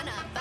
one up.